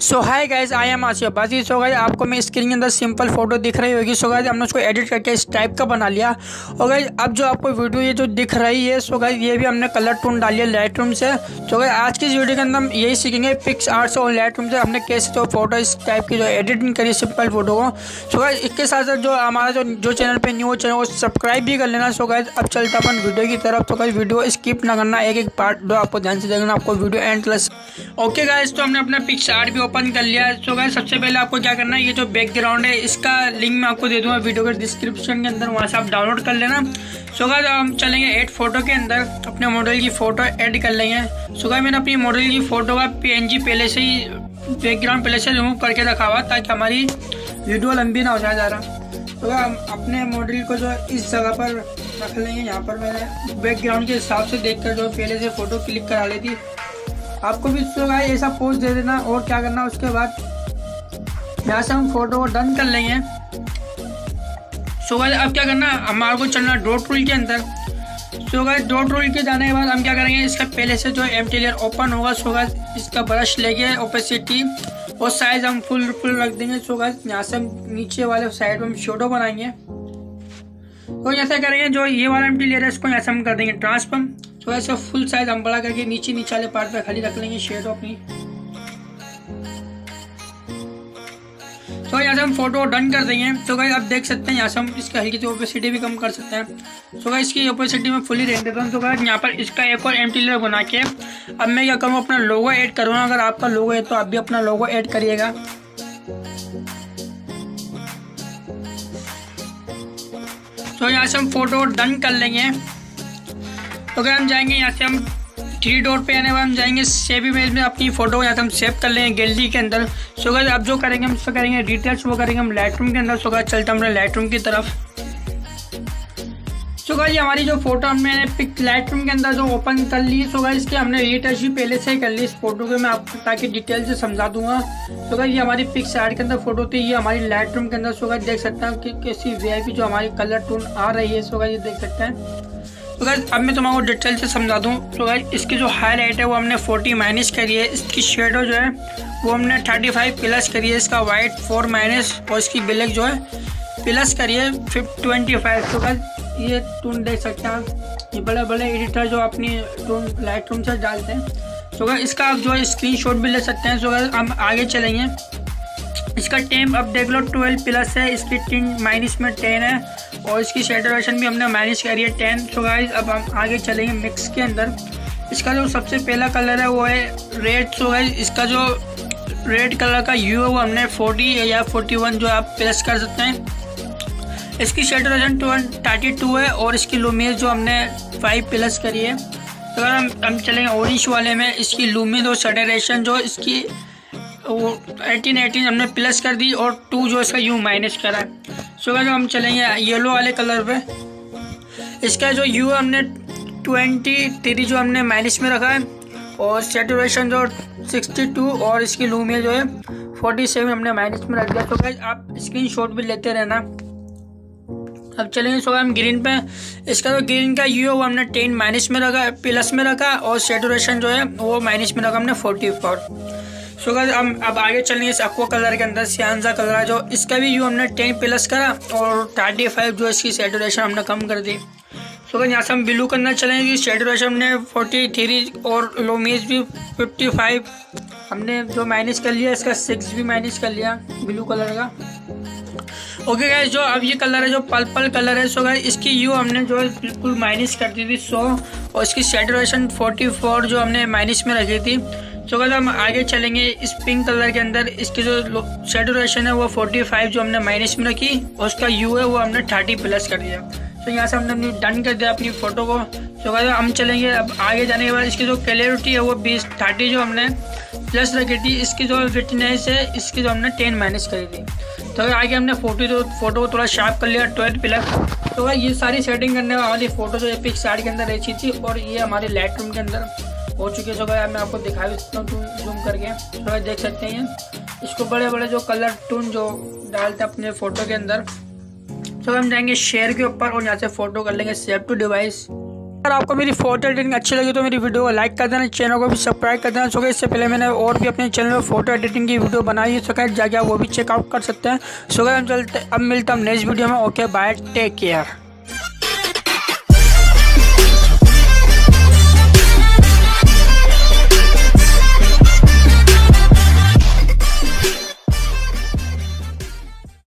So hi guys I am Asiya Baji so guys आपको मैं screen के अंदर सिंपल फ़ोटो दिख रही होगी। सो गाइज़ हमने उसको एडिट करके इस टाइप का बना लिया। और गाइज़ अब जो आपको वीडियो ये जो दिख रही है सो गाइज़ ये भी हमने कलर टोन डाली है लाइट रूम से। सो गाइज़ आज की इस वीडियो के अंदर हम यही सीखेंगे पिक्स आर्ट्स और लाइट रूम से हमने कैसे जो फ़ोटो इस टाइप की जो एडिटिंग करी सिंपल फ़ोटो को। सो गाइज़ इसके साथ साथ जो हमारा जो जो चैनल पर न्यू चैनल को सब्सक्राइब भी कर लेना। सो गाइज़ अब चलता अपन वीडियो की तरफ़। तो गाइज़ वीडियो स्किप ना करना। एक एक पार्ट जो आपको ध्यान से देखना, आपको video and plus okay guys तो हमने अपना पिक्स आर्ट भी ओपन कर लिया है। गाइज़ सबसे पहले आपको क्या करना है, ये जो बैकग्राउंड है, इसका लिंक मैं आपको दे दूँगा वीडियो के डिस्क्रिप्शन के अंदर, वहाँ से आप डाउनलोड कर लेना। सो गाइज़ हम चलेंगे एड फ़ोटो के अंदर, अपने मॉडल की फ़ोटो ऐड कर लेंगे। सो गाइज़ मैंने अपनी मॉडल की फ़ोटो का पीएनजी पहले से ही बैकग्राउंड पहले से रिमूव करके रखा हुआ ताकि हमारी वीडियो लंबी ना हो जाए ज़्यादा। तो हम अपने मॉडल को जो इस जगह पर रख लेंगे, यहाँ पर मैंने बैकग्राउंड के हिसाब से देखकर जो पहले से फ़ोटो क्लिक करा ली थी। आपको भी सो गाइस ऐसा पोज दे देना और क्या करना उसके बाद? यहाँ से हम फ़ोटो को डन कर लेंगे। सो गाइस अब क्या करना हमारे को चलना डॉट रूल के अंदर। सो गाइस डॉट रूल के जाने के बाद हम क्या करेंगे? इसका पहले से जो एम लेयर ओपन होगा सो गाइस इसका ब्रश लेके ओपेसिटी और साइज़ हम फुल फुल रख देंगे। सो गाइस यहाँ से हम नीचे वाले साइड में हम शोडो बनाएँगे। तो ऐसा करेंगे जो ये वाला एम लेयर है, इसको यहाँ से हम कर देंगे ट्रांसफॉर्म तो ऐसे फुल साइज़ हम बड़ा करके नीचे नीचे वाले पार्ट पे खाली रख लेंगे शेड अपनी। तो यहाँ से हम फ़ोटो डन कर देंगे। तो गाइस अब देख सकते हैं यहाँ से हम इसकी हल्की सी ओपेसिटी भी कम कर सकते हैं। तो गाइस इसकी ओपेसिटी में फुली रहने देता हूँ। तो गाइस यहाँ पर इसका एक और एम लेयर बना के अब मैं क्या करूँ, अपना लोगो ऐड करूँगा अगर आपका लोगो है तो आप भी अपना लोगो ऐड करिएगा। तो यहाँ से हम फ़ोटो डन कर लेंगे। तो अगर हम जाएँगे यहाँ से हम थ्री डोर पे आने वाले हम जाएँगे सेव इमेज में अपनी फ़ोटो यहाँ से हम सेव कर लेंगे गैलरी के अंदर। सो गाइस अब जो करेंगे, हम उसको करेंगे डिटेल्स वो करेंगे हम लाइट के अंदर। सो गाइस चलते हम लाइट की तरफ़। सो गाइस हमारी जो फ़ोटो हमने पिक लाइट के अंदर जो ओपन कर ली। सो गाइस इसके हमने रीटच भी पहले से कर ली। इस फ़ोटो को मैं आपको ताकि डिटेल से समझा दूँगा। सो गाइस ये हमारी पिक साइड के अंदर फ़ोटो थी। ये हमारी लाइट के अंदर। सो गाइस देख सकते हैं कि कैसी वी जो हमारी कलर टोन आ रही है। सो गाइस ये देख सकते हैं। तो गाइस अब मैं तुम्हारा डिटेल से समझा दूँ तो गाइस इसकी जो हाईलाइट है, वो हमने 40 माइनस करी है। इसकी शेडो जो है, वो हमने 35 प्लस करी है। इसका वाइट 4 माइनस और इसकी ब्लैक जो है प्लस करी है। ट्वेंटी फाइव तो गाइस ये टून देख सकते हैं। आप ये बड़े बड़े एडिटर जो अपनी टून लाइट से डालते हैं। तो गाइस इसका आप जो है स्क्रीन भी ले सकते हैं। तो गाइस हम आगे चलेंगे इसका टेम अब देख लो ट्वेल्व प्लस है, इसकी टेन माइनस में टेन है, और इसकी सेटरेशन भी हमने माइनस करी है टेन सो गाइस अब हम आगे चलेंगे मिक्स के अंदर। इसका जो सबसे पहला कलर है, वो है रेड सो गाइस इसका जो रेड कलर का यू है, वो हमने फोर्टी या फोर्टी वन जो आप प्लस कर सकते हैं। इसकी सेटरेशन थर्टी टू है, और इसकी लूमेज जो हमने फाइव प्लस करी है। तो अगर हम हम चलेंगे ऑरेंज वाले में, इसकी लूमेज और सेटरेशन जो इसकी वो एटीन एटीन हमने प्लस कर दी और टू जो इसका यू माइनस करा सो गाइस हम चलेंगे येलो वाले कलर पे। इसका जो यू हमने ट्वेंटी थ्री जो हमने माइनस में रखा है और सेटुरेशन जो सिक्सटी टू और इसकी लू में जो है फोर्टी सेवन हमने माइनस में रख दिया। तो गाइस आप स्क्रीन शॉट भी लेते रहना। अब चलेंगे सो हम ग्रीन पे। इसका जो तो ग्रीन का यू है, वो हमने टेन माइनस में रखा प्लस में रखा और सेटुरेशन जो है, वो माइनस में रखा हमने फोर्टी फोर सो गाइस हम अब आगे चलेंगे इस अक्वा कलर के अंदर सियानजा कलर है, जो इसका भी यू हमने टेन प्लस करा और थर्टी फाइव जो इसकी सेटोरेशन हमने कम कर दी। सो गाइस यहाँ से हम ब्लू करना चलेंगे सेटुरेशन हमने फोर्टी थ्री और लोमीज भी फिफ्टी फाइव हमने जो माइनस कर लिया, इसका सिक्स भी माइनस कर लिया ब्लू कलर का। ओके गाइस जो अब ये कलर है, जो पर्पल कलर है सो गाइस इसकी यू हमने जो है बिल्कुल माइनस कर दी थी सो और इसकी सेटोरेशन फोर्टी फोर जो हमने माइनस में रखी थी। तो अगर हम आगे चलेंगे इस पिंक कलर के अंदर। इसकी जो सेटुरेशन है, वो 45 जो हमने माइनस में रखी, और उसका यू है, वो हमने 30 प्लस कर दिया। तो यहाँ से हमने डन कर दिया अपनी फ़ोटो को। तो अगर हम चलेंगे अब आगे जाने के बाद। इसकी जो क्लियरिटी है, वो बीस थर्टी जो हमने प्लस रखी थी, इसकी जो फिटनेस है, इसकी जो हमने टेन माइनस करी थी। तो अगर आगे हमने फ़ोटो जो फ़ोटो को थोड़ा शार्प कर लिया ट्वेल्व प्लस तो ये सारी सेटिंग करने वाली फ़ोटो जो पिक साइड के अंदर रखी थी, और ये हमारे लाइट के अंदर। हो चुके सो मैं आपको दिखा भी सकता हूँ जूम करके। तो देख सकते हैं। इसको बड़े बड़े जो कलर टून जो डालते हैं अपने फ़ोटो के अंदर तो हम जाएँगे शेयर के ऊपर और यहाँ से फ़ोटो कर लेंगे सेव टू डिवाइस अगर आपको मेरी फ़ोटो एडिटिंग अच्छी लगी तो मेरी वीडियो को लाइक कर देना चैनल को भी सब्सक्राइब कर देना। सो इससे पहले मैंने और भी अपने चैनल में फ़ोटो एडिटिंग की वीडियो बनाई है सो जाके आप वो भी चेकआउट कर सकते हैं। सो हम चलते अब मिलता हम नेक्स्ट वीडियो में। Okay bye take care